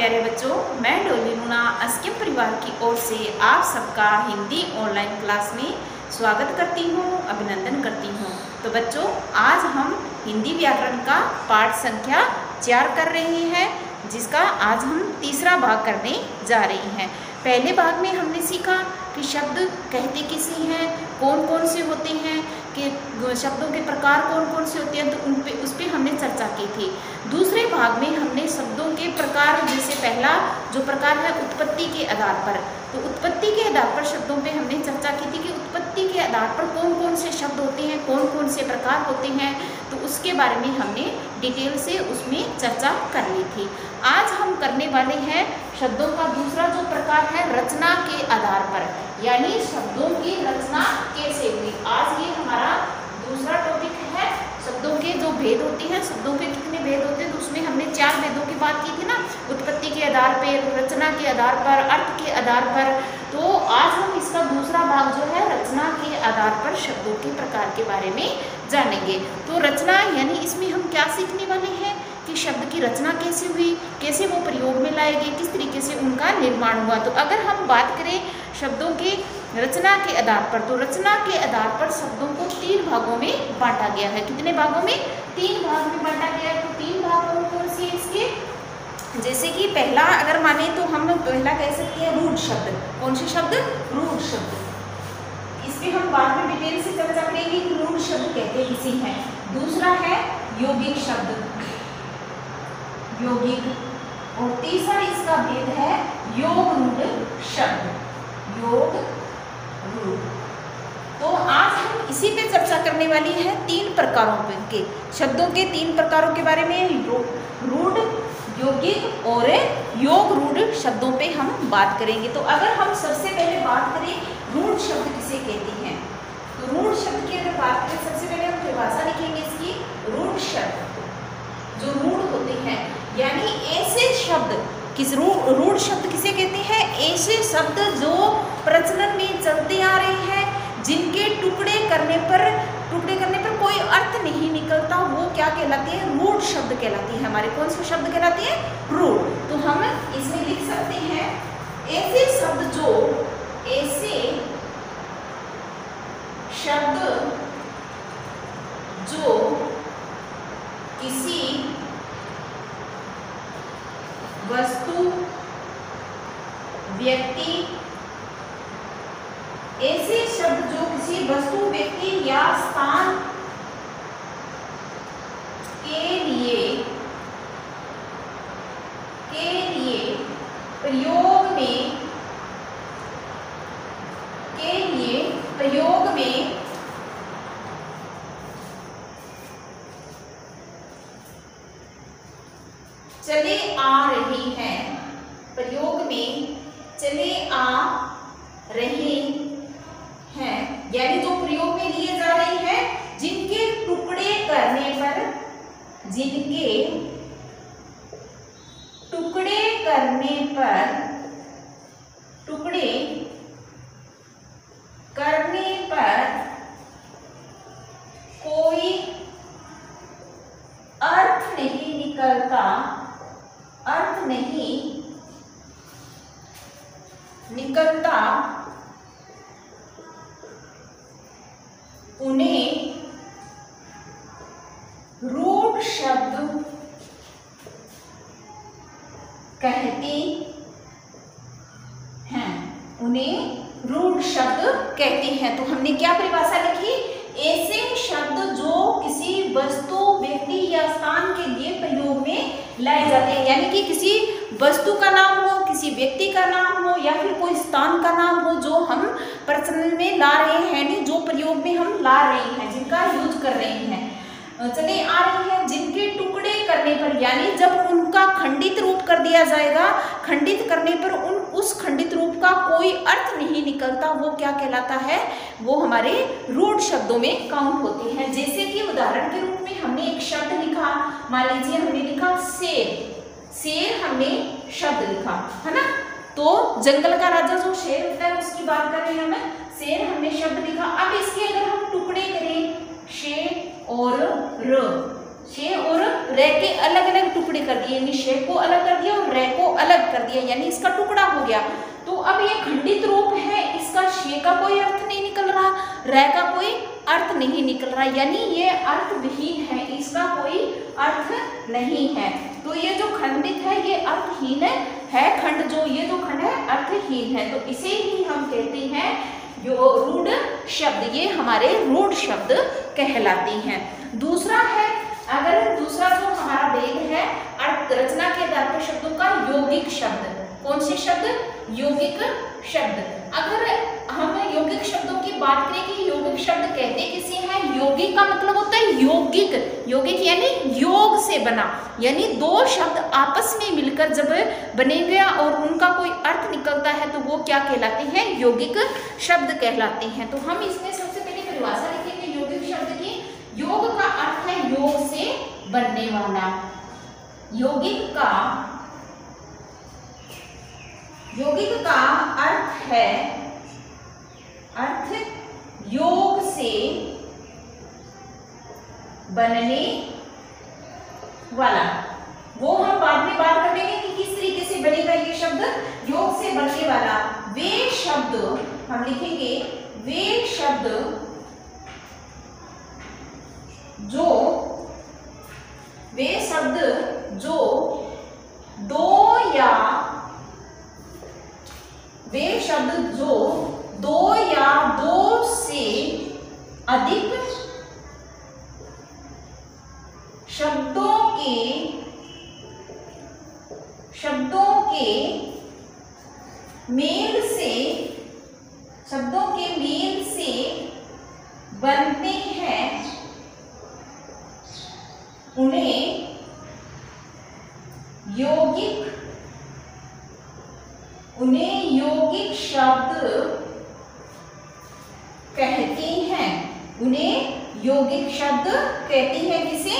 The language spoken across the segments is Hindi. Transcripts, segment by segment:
प्यारे बच्चों, मैं डोली लूना अस्किम परिवार की ओर से आप सबका हिंदी ऑनलाइन क्लास में स्वागत करती हूँ, अभिनंदन करती हूँ। तो बच्चों, आज हम हिंदी व्याकरण का पाठ संख्या चार कर रहे हैं, जिसका आज हम तीसरा भाग करने जा रहे हैं। पहले भाग में हमने सीखा कि शब्द कहते किसे हैं कौन कौन से होते हैं कि शब्दों के प्रकार कौन कौन से होते हैं तो उन पे उस पर हमने चर्चा की थी। दूसरे भाग में हमने शब्दों के प्रकार जैसे पहला, जो प्रकार है उत्पत्ति के आधार पर। तो उत्पत्ति के आधार पर शब्दों पे हमने चर्चा की थी कि उत्पत्ति के आधार पर कौन कौन से शब्द होते हैं कौन कौन से प्रकार होते हैं तो उसके बारे में हमने डिटेल से उसमें चर्चा कर ली थी। आज हम करने वाले हैं शब्दों का दूसरा जो प्रकार है, रचना के आधार पर। यानी शब्दों की रचना कैसे हुई? आज ये हमारा दूसरा टॉपिक है। शब्दों के जो भेद होते हैं, शब्दों के कितने भेद होते हैं तो उसमें हमने चार भेदों की बात की थी ना। उत्पत्ति के आधार पर रचना के आधार पर, अर्थ के आधार पर। तो आज हम इसका दूसरा भाग जो है, रचना के आधार पर शब्दों के प्रकार के बारे में जानेंगे। तो रचना यानी इसमें हम क्या सीखने वाले हैं? कि शब्द की रचना कैसे हुई, कैसे वो प्रयोग में लाए गए, किस तरीके से उनका निर्माण हुआ? तो अगर हम बात करें शब्दों की रचना के आधार पर तो रचना के आधार पर शब्दों को तीन भागों में बांटा गया है। कितने भागों में? तीन भाग में बांटा गया है। तो तीन भाग कौन से इसके? जैसे कि पहला, अगर माने तो हम पहला कह सकते हैं रूढ़ शब्द। कौन से शब्द? रूढ़ शब्द। इस पर हम बाद में डिटेल से चर्चा करेंगे कि रूढ़ शब्द कहते किसी हैं। दूसरा है यौगिक शब्द। यौगिक। और तीसरा इसका भेद है योग रूढ़ शब्द। योग रूढ़ तो आज हम इसी पे चर्चा करने वाली है तीन प्रकारों के। शब्दों के तीन प्रकारों के बारे में रूढ़ यौगिक और योग रूढ़ शब्दों पे हम बात करेंगे। तो अगर हम सबसे पहले बात करें रूढ़ शब्द किसे कहते हैं तो रूढ़ शब्द की अगर बात करें सबसे पहले हम परिभाषा लिखेंगे इसकी रूढ़ शब्द जो रूढ़ होते हैं यानी ऐसे शब्द किस रूढ़ शब्द किसे कहते हैं? ऐसे शब्द जो प्रचलन में चलते आ रहे हैं, जिनके टुकड़े करने पर, टुकड़े करने पर कोई अर्थ नहीं निकलता, वो क्या कहलाते हैं? रूढ़ शब्द कहलाते हैं। हमारे कौन से शब्द कहलाते हैं? रूढ़ तो हम इसमें लिख सकते हैं, ऐसे शब्द जो, ऐसे शब्द जो किसी वस्तु व्यक्ति ऐसे शब्द जो किसी वस्तु व्यक्ति या स्थान के लिए के लिए प्रयोग में के लिए प्रयोग में चले आ रहे हैं। प्रयोग में चले आ रहे हैं। यानी जो प्रयोग में लिए जा रहे हैं, जिनके टुकड़े करने पर, जिनके टुकड़े करने पर, टुकड़े करने पर कोई अर्थ नहीं निकलता। नहीं निकलता उन्हें रूढ़ शब्द कहते हैं। उन्हें रूढ़ शब्द कहते हैं। तो हमने क्या परिभाषा लिखी? ऐसे शब्द जो किसी वस्तु, व्यक्ति या स्थान के लिए लाए जाते हैं। यानी कि किसी वस्तु का नाम हो, किसी व्यक्ति का नाम हो, या फिर कोई स्थान का नाम हो जो हम प्रचलन में ला रहे हैं नहीं जो प्रयोग में हम ला रहे हैं, जिनका यूज़ कर रहे हैं। चले आ रही है, जिनके टुकड़े करने पर, यानी जब उनका खंडित रूप कर दिया जाएगा, खंडित करने पर उन, उस खंडित रूप का कोई अर्थ नहीं निकलता, वो क्या कहलाता है? वो हमारे रूढ़ शब्दों में काउंट होते हैं। जैसे कि उदाहरण के रूप हमने एक शब्द लिखा, मान लीजिए हमने लिखा शेर। शेर हमने शब्द लिखा, है ना? तो जंगल का राजा जो शेर होता है, उसकी बात कर रहे हैं हमें। शेर हमने शब्द लिखा। अब इसके अगर हम टुकड़े करें शे और र। शे और रे के अलग अलग टुकड़े कर दिए, यानी शे को अलग कर दिया और रे को अलग कर दिया, यानी इसका टुकड़ा हो गया। तो अब ये खंडित रूप है, इसका शे का कोई अर्थ नहीं निकल रहा, रह का कोई अर्थ नहीं निकल रहा। यानी ये अर्थ विहीन है, इसका कोई अर्थ नहीं है। तो ये जो खंडित है, ये अर्थहीन है खंड जो, ये जो खंड है अर्थहीन है। तो इसे ही हम कहते हैं जो रूढ़ शब्द। ये हमारे रूढ़ शब्द कहलाती हैं। दूसरा है, अगर दूसरा जो हमारा वेद है, अर्थ रचना के आधार पर शब्दों का यौगिक शब्द। कौन से शब्द? यौगिक शब्द। अगर हम यौगिक शब्दों की बात करें कि यौगिक शब्द कहते किसे हैं? यौगिक का मतलब होता है यौगिक। यौगिक यानी योग से बना, यानी दो शब्द आपस में मिलकर जब बने गया और उनका कोई अर्थ निकलता है तो वो क्या कहलाते हैं? यौगिक शब्द कहलाते हैं। तो हम इसमें सबसे पहले परिभाषा लिखेंगे यौगिक शब्द की योग का अर्थ है योग से बनने वाला। यौगिक का यौगिक का अर्थ है, अर्थ योग से बनने वाला। वो हम बाद में बात करेंगे कि किस तरीके से बनेगा ये शब्द, योग से बनने वाला। वे शब्द, हम लिखेंगे वे शब्द जो, वे शब्द जो दो या वे शब्द जो दो या दो से अधिक शब्दों के शब्दों के मेल से शब्दों के मेल से बनते हैं, उन्हें यौगिक उन्हें यौगिक शब्द कहती हैं। उन्हें यौगिक शब्द कहती है किसे?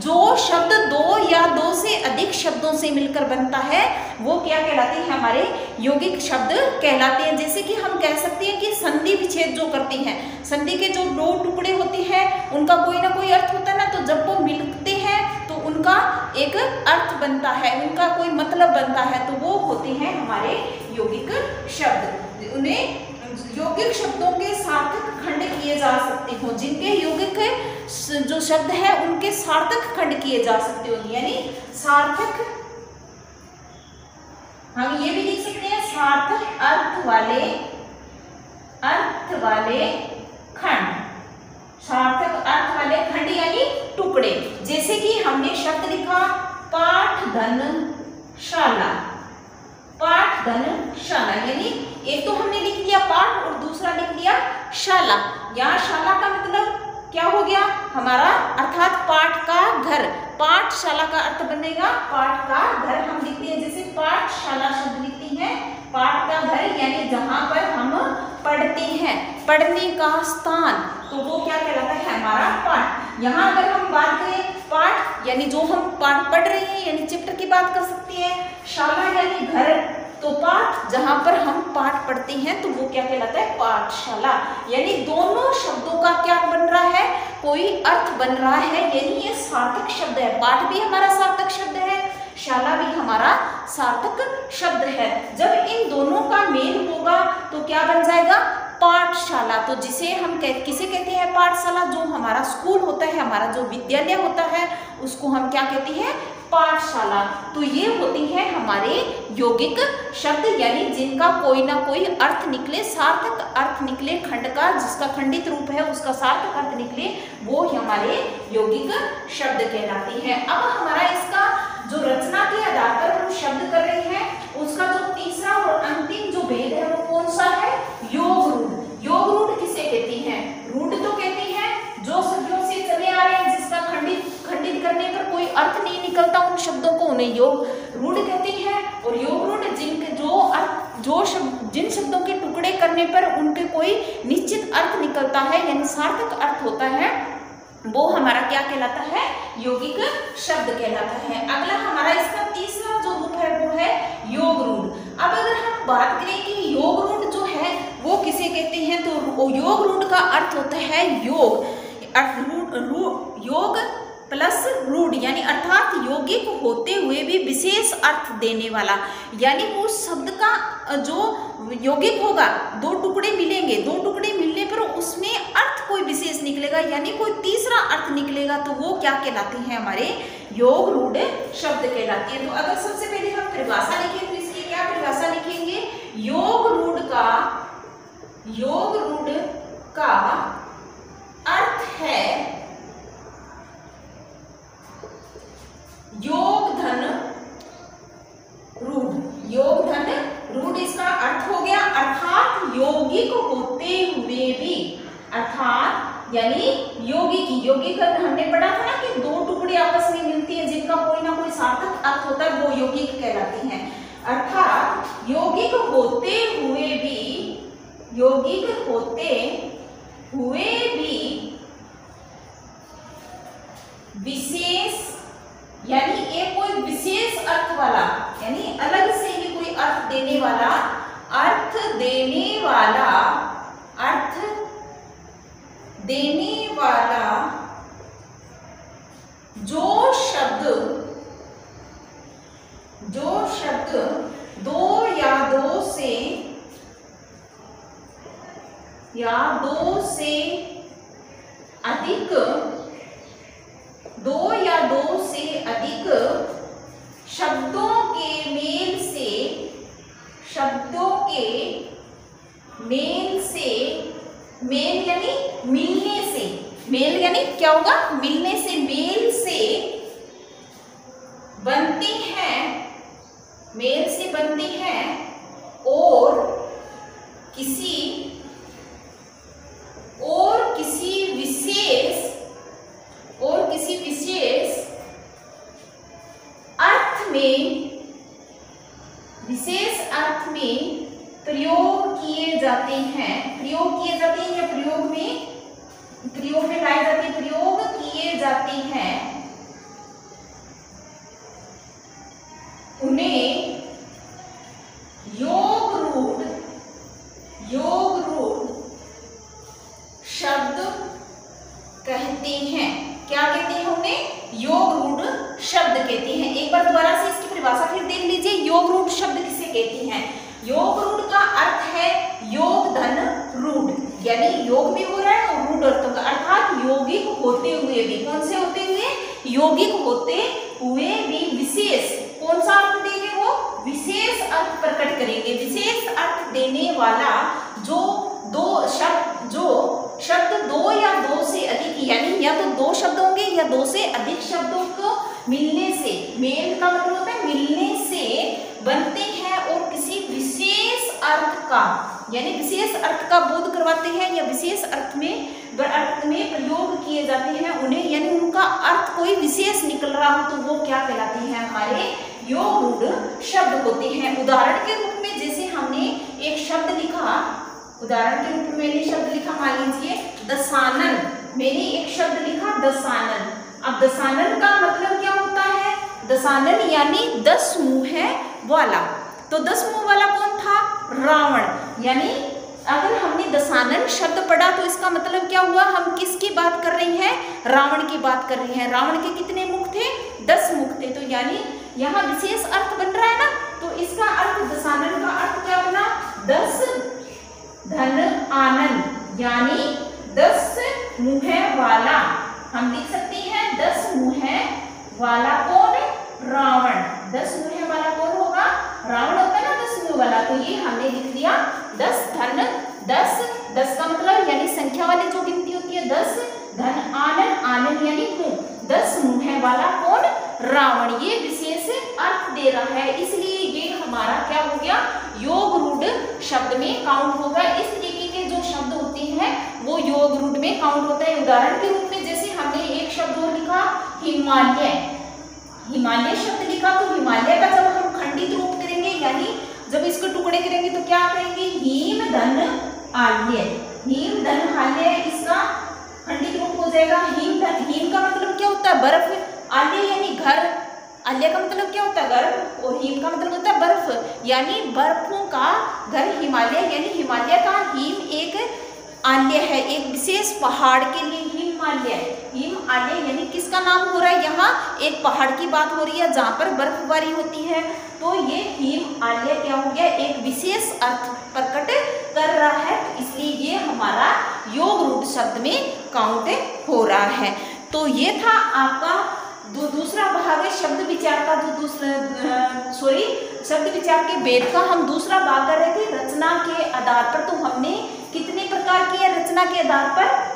जो शब्द दो या दो से अधिक शब्दों से मिलकर बनता है, वो क्या कहलाते हैं हमारे यौगिक शब्द कहलाते हैं। जैसे कि हम कह सकते हैं कि संधि विच्छेद जो करती हैं, संधि के जो दो टुकड़े होते हैं, उनका कोई ना कोई अर्थ होता है ना तो जब वो मिलते हैं तो उनका एक अर्थ बनता है, उनका कोई मतलब बनता है तो वो होते हैं हमारे यौगिक शब्द। उन्हें यौगिक शब्दों के सार्थक खंड किए जा सकते हो, जिनके यौगिक जो शब्द है, उनके सार्थक खंड किए जा सकते हो, यानी सार्थक हम ये भी लिख सकते हैं सार्थक अर्थ वाले अर्थ वाले खंड। सार्थक अर्थ वाले खंड यानी टुकड़े। जैसे कि हमने शब्द लिखा पाठ धन शाला पाठ धन शाला यानी एक तो हमने लिख लिया पाठ और दूसरा लिख लिया शाला। यहाँ शाला का मतलब क्या हो गया? हमारा अर्थात पाठ का घर। पाठशाला का अर्थ बनेगा, पाठ का घर हम लिखते हैं जैसे पाठशाला शब्द लिखते हैं, पाठ का घर यानी जहाँ पर हम पढ़ते हैं। पढ़ने का स्थान तो वो क्या कहलाता है? हमारा पाठ। यहाँ अगर हम बात करें, पाठ यानी जो हम पाठ पढ़ रहे हैं, यानी चैप्टर की बात कर सकते हैं। शाला यानी घर तो पाठ, जहाँ पर हम पाठ पढ़ते हैं तो वो क्या कहलाता है? पाठशाला। यानी दोनों शब्दों का क्या बन रहा है? कोई अर्थ बन रहा है, यानी ये सार्थक शब्द है। पाठ भी हमारा सार्थक शब्द है शाला भी हमारा सार्थक शब्द है। जब इन दोनों का मेल होगा तो क्या बन जाएगा? पाठशाला। तो जिसे हम कह, किसे कहते हैं पाठशाला? जो हमारा स्कूल होता है, हमारा जो विद्यालय होता है, उसको हम क्या कहते हैं? पाठशाला। तो ये होती है हमारे यौगिक शब्द, यानी जिनका कोई ना कोई अर्थ निकले, सार्थक अर्थ निकले खंड का, जिसका खंडित रूप है, उसका सार्थक अर्थ निकले, वो हमारे यौगिक शब्द कहलाते हैं। अब हमारा इसका जो रचना के आधार पर हम शब्द कर रहे हैं, उसका जो तीसरा और अंतिम जो भेद है वो कौन सा है? योग रूढ़। योग रूढ़ किसे कहती हैं? रूढ़ तो कहती हैं जो सदियों से चले आ रहे हैं, जिसका खंडित खंडित करने पर कोई अर्थ नहीं निकलता उन शब्दों को, उन्हें योग रूढ़ कहती है। और योग रूढ़ जिनके जो अर्थ, जो शब्द, जिन शब्दों के टुकड़े करने पर उनके कोई निश्चित अर्थ निकलता है, यानी सार्थक अर्थ होता है वो हमारा क्या कहलाता है? यौगिक शब्द कहलाता है। अगला हमारा इसका तीसरा जो रूप है, वो है योग रूढ़। अब अगर हम बात करें कि योग रूढ़ जो है, वो किसे कहते हैं? तो योग रूढ़ का अर्थ होता है योग। अर्थ योग प्लस रूढ़, यानी अर्थात यौगिक होते हुए भी विशेष अर्थ देने वाला। यानी उस शब्द का, जो यौगिक होगा, दो टुकड़े मिलेंगे। दो टुकड़े पर उसमें अर्थ कोई विशेष निकलेगा, यानी कोई तीसरा अर्थ निकलेगा तो वो क्या कहलाते हैं हमारे योग रूढ़ शब्द कहलाते हैं। तो अगर सबसे पहले हम परिभाषा लिखें तो इसकी क्या परिभाषा लिखेंगे? योग रूढ़ का, योग रूढ़ का अर्थ है योग धन रूढ़। योग धन रूढ़ इसका अर्थ हो गया अर्थात यौगिक होते हुए भी यानी यौगिक यौगिक हमने पढ़ा था ना कि दो टुकड़े आपस में मिलती है जिनका कोई ना कोई सार्थक अर्थ होता है, वो यौगिक कहलाती हैं। अर्थात यौगिक होते हुए भी यौगिक होते हुए भी विशेष, यानी एक कोई विशेष अर्थ वाला, यानी अलग से ही कोई अर्थ देने वाला अर्थ देने वाला अर्थ देने वाला जो शब्द जो शब्द दो या दो से या दो से अधिक, दो या दो से अधिक शब्दों के मेल से, शब्दों के मेल से मेल यानी मिलने से। मेल यानी क्या होगा? मिलने से, मेल से बनती है, मेल से बनती है और किसी और किसी विशेष और किसी विशेष अर्थ में विशेष अर्थ में प्रयोग किए जाते हैं प्रयोग किए जाते हैं या प्रयोग में प्रयोग में लाए जाते हैं प्रयोग किए जाते हैं उन्हें योग रूढ़ योग रूढ़ शब्द कहते हैं क्या कहते हैं उन्हें योग रूढ़ शब्द कहते हैं एक बार दोबारा से इसकी परिभाषा फिर देख लीजिए योग रूढ़ शब्द किसे कहते हैं योग रूढ़ का अर्थ है योग धन रूढ़ यानी योग भी हो रहा है और रूढ़ अर्थों का अर्थात यौगिक होते हुए भी, कौन से होते हुए? यौगिक होते हुए भी विशेष। कौन सा अर्थ देंगे वो? विशेष अर्थ प्रकट करेंगे। विशेष अर्थ देने वाला जो दो शब्द, जो शब्द दो या दो से अधिक, यानी या तो दो शब्द होंगे या दो से अधिक शब्दों को मिलने से, मेल का मतलब होता है मिलने से बनते हैं और किसी विशेष अर्थ का, यानी विशेष अर्थ का बोध करवाते हैं या विशेष अर्थ में अर्थ में प्रयोग किए जाते हैं उन्हें, यानी उनका अर्थ कोई विशेष निकल रहा हो तो वो क्या कहलाते हैं? हमारे योग शब्द होते हैं। उदाहरण के रूप में जैसे हमने एक शब्द लिखा, उदाहरण के रूप में मैंने शब्द लिखा, मान लीजिए, दसानन। मैंने एक शब्द लिखा, दसानन। अब दसानन का मतलब क्या होता है? दसानन यानी दस मुँह है वाला। तो दस मुँह वाला कौन था? रावण। यानी अगर हमने दसानन शब्द पढ़ा तो इसका मतलब क्या हुआ? हम किसकी बात कर रहे हैं? रावण की बात कर रहे हैं। रावण के कितने मुख थे? दस मुख थे। तो यानी यहाँ विशेष अर्थ बन रहा है ना? तो इसका अर्थ, दसानन का अर्थ क्या बना? दस धन आनंद, यानी दस मुह वाला। हम लिख सकते हैं, दस मुह वाला कौन? रावण। दस मुह वाला कौन होगा? रावण होता ना दस मुह वाला तो ये हमने लिख दिया दस धन, दस दस का मतलब यानी संख्या वाली जो गिनती होती है, दस धन आनंद आनंद यानी मुँह दस मुह वाला कौन? रावण। ये विशेष अर्थ दे रहा है, इसलिए ये हमारा क्या हो गया? योग रूढ़ शब्द में काउंट होगा। इस तरीके के जो शब्द होते हैं, वो योग रूढ़ में काउंट होता है। उदाहरण के रूप में जैसे हमने एक शब्द और लिखा, हिमालय। हिमालय शब्द लिखा तो हिमालय का जब हम खंडित रूप करेंगे, यानी जब इसको टुकड़े करेंगे तो क्या करेंगे? हिम धन आल्य हिम धन हाल्य इसका खंडित रूप हो जाएगा। हिम धन हिम का मतलब क्या होता है? बर्फ़। आल्य यानी घर। आल्य का मतलब क्या होता है? गर्भ और हिम का मतलब होता है बर्फ़। यानी बर्फों का घर हिमालय, यानी हिमालय का हिम एक आल्य है। एक विशेष पहाड़ के लिए हिमालय। हिमालय यानी किसका नाम हो रहा है? यहाँ एक पहाड़ की बात हो रही है जहाँ पर बर्फबारी होती है। तो ये हिमालय क्या हो गया? एक विशेष अर्थ प्रकट कर रहा है तो इसलिए ये हमारा योग रूढ़ शब्द में काउंट हो रहा है। तो ये था आपका दो, दूसरा भाग है, शब्द विचार का जो दूसरा सॉरी शब्द विचार के वेद का हम दूसरा भाग कर रहे थे, रचना के आधार पर। तो हमने कितने प्रकार की है रचना के आधार पर?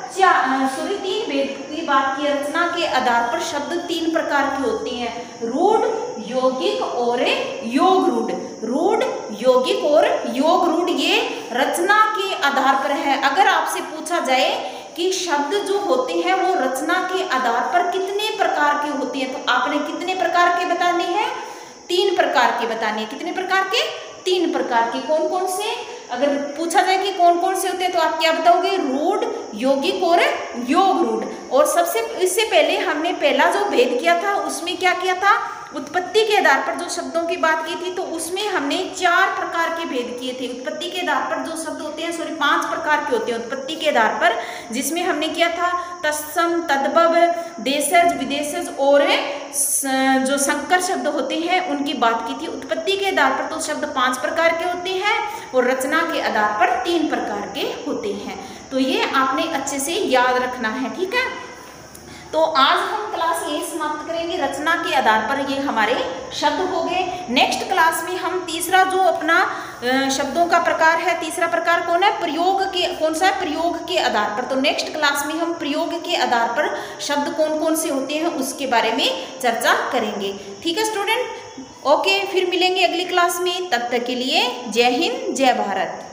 सॉरी तीन वेद की बात की। रचना के आधार पर शब्द तीन प्रकार के होते हैं। रूढ़ यौगिक और योग रूढ़। रूढ़, योगिक और योग रूढ़ ये रचना के आधार पर है। अगर आपसे पूछा जाए कि शब्द जो होते हैं, वो रचना के आधार पर कितने प्रकार के होते हैं तो आपने कितने प्रकार के बताने हैं? तीन प्रकार के बताने हैं। कितने प्रकार के? तीन प्रकार के। कौन कौन से? अगर पूछा जाए कि कौन कौन से होते हैं तो आप क्या बताओगे? रूढ़, योगिक और योग रूढ़। और सबसे, इससे पहले हमने पहला जो भेद किया था, उसमें क्या किया था? उत्पत्ति के आधार पर जो शब्दों की बात की थी तो उसमें हमने चार प्रकार के भेद किए थे। उत्पत्ति के आधार पर जो शब्द होते हैं, सॉरी, पाँच प्रकार के होते हैं उत्पत्ति के आधार पर, जिसमें हमने किया था, तत्सम, तद्भव देशज विदेशज और जो संकर शब्द होते हैं, उनकी बात की थी। उत्पत्ति के आधार पर तो शब्द पाँच प्रकार के होते हैं और रचना के आधार पर तीन प्रकार के होते हैं। तो ये आपने अच्छे से याद रखना है, ठीक है? तो आज हम क्लास ये समाप्त करेंगे। रचना के आधार पर ये हमारे शब्द हो गए। नेक्स्ट क्लास में हम तीसरा जो अपना शब्दों का प्रकार है, तीसरा प्रकार कौन है? प्रयोग के, कौन सा है? प्रयोग के आधार पर। तो नेक्स्ट क्लास में हम प्रयोग के आधार पर शब्द कौन कौन से होते हैं, उसके बारे में चर्चा करेंगे। ठीक है स्टूडेंट ओके फिर मिलेंगे अगली क्लास में। तब तक के लिए जय हिंद, जय भारत।